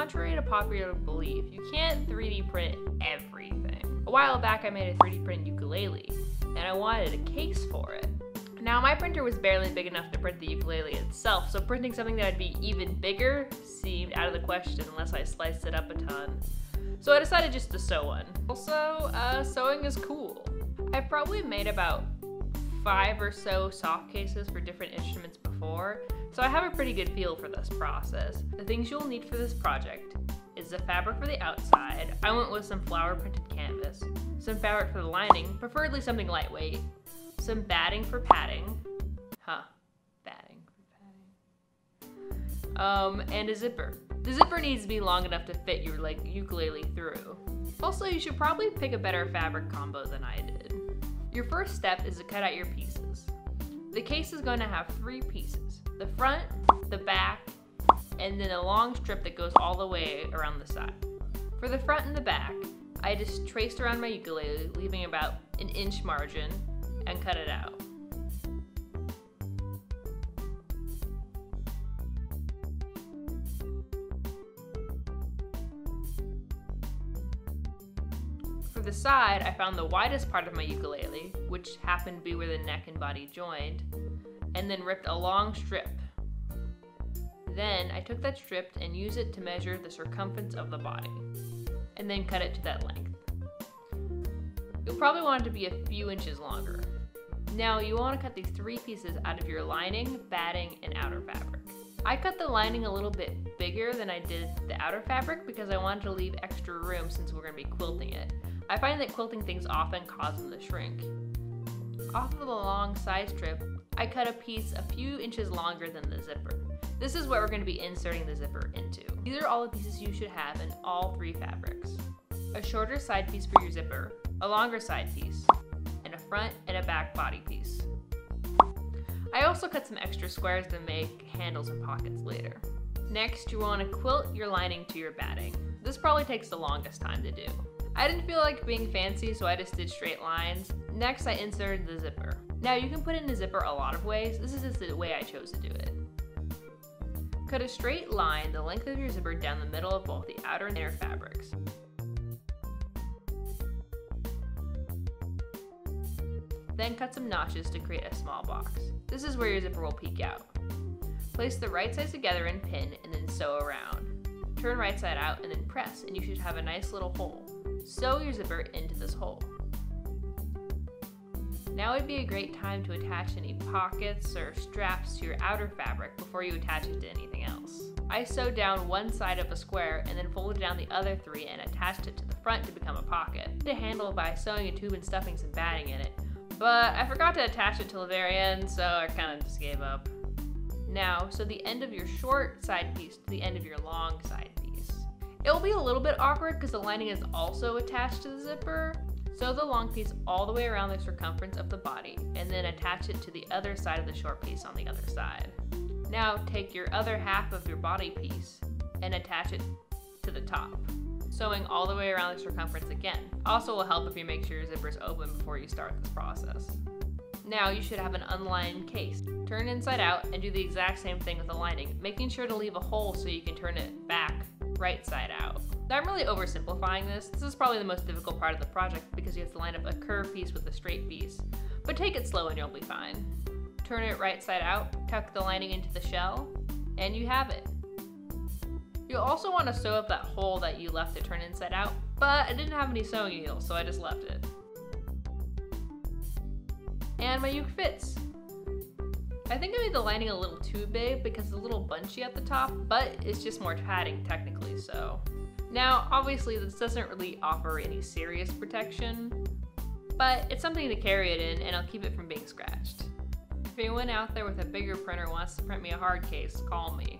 contrary to popular belief, you can't 3D print everything. A while back I made a 3D print ukulele, and I wanted a case for it. Now my printer was barely big enough to print the ukulele itself, so printing something that would be even bigger seemed out of the question unless I sliced it up a ton. So I decided just to sew one. Also, uh, sewing is cool. I've probably made about five or so soft cases for different instruments before, so I have a pretty good feel for this process. The things you'll need for this project is the fabric for the outside. I went with some flower printed canvas, some fabric for the lining, preferably something lightweight, some batting for padding, huh, batting for padding, um, and a zipper. The zipper needs to be long enough to fit your like ukulele through. Also, you should probably pick a better fabric combo than I did. Your first step is to cut out your pieces. The case is going to have three pieces, the front, the back, and then a long strip that goes all the way around the side. For the front and the back, I just traced around my ukulele, leaving about an inch margin, and cut it out. For the side, I found the widest part of my ukulele, which happened to be where the neck and body joined, and then ripped a long strip. Then I took that strip and used it to measure the circumference of the body, and then cut it to that length. You'll probably want it to be a few inches longer. Now you want to cut these three pieces out of your lining, batting, and outer fabric. I cut the lining a little bit bigger than I did the outer fabric because I wanted to leave extra room since we're going to be quilting it. I find that quilting things often cause them to shrink. Off of the long side strip, I cut a piece a few inches longer than the zipper. This is what we're going to be inserting the zipper into. These are all the pieces you should have in all three fabrics. A shorter side piece for your zipper, a longer side piece, and a front and a back body piece. I also cut some extra squares to make handles and pockets later. Next, you want to quilt your lining to your batting. This probably takes the longest time to do. I didn't feel like being fancy, so I just did straight lines. Next, I inserted the zipper. Now, you can put in a zipper a lot of ways. This is just the way I chose to do it. Cut a straight line the length of your zipper down the middle of both the outer and inner fabrics. Then cut some notches to create a small box. This is where your zipper will peek out. Place the right sides together and pin and then sew around. Turn right side out and then press and you should have a nice little hole. Sew your zipper into this hole. Now would be a great time to attach any pockets or straps to your outer fabric before you attach it to anything else. I sewed down one side of a square and then folded down the other three and attached it to the front to become a pocket. To handle by sewing a tube and stuffing some batting in it, but I forgot to attach it till the very end, so I kind of just gave up. Now, sew the end of your short side piece to the end of your long side piece. It will be a little bit awkward because the lining is also attached to the zipper. Sew the long piece all the way around the circumference of the body and then attach it to the other side of the short piece on the other side. Now take your other half of your body piece and attach it to the top sewing all the way around the circumference again. Also will help if you make sure your zipper is open before you start this process. Now you should have an unlined case. Turn inside out and do the exact same thing with the lining, making sure to leave a hole so you can turn it back right side out. I'm really oversimplifying this. This is probably the most difficult part of the project because you have to line up a curved piece with a straight piece. But take it slow and you'll be fine. Turn it right side out, tuck the lining into the shell, and you have it. You'll also want to sew up that hole that you left to turn inside out, but I didn't have any sewing needles, so I just left it. And my uke fits. I think I made the lining a little too big because it's a little bunchy at the top, but it's just more padding technically, so. Now, obviously this doesn't really offer any serious protection, but it's something to carry it in and I'll keep it from being scratched. If anyone out there with a bigger printer wants to print me a hard case, call me.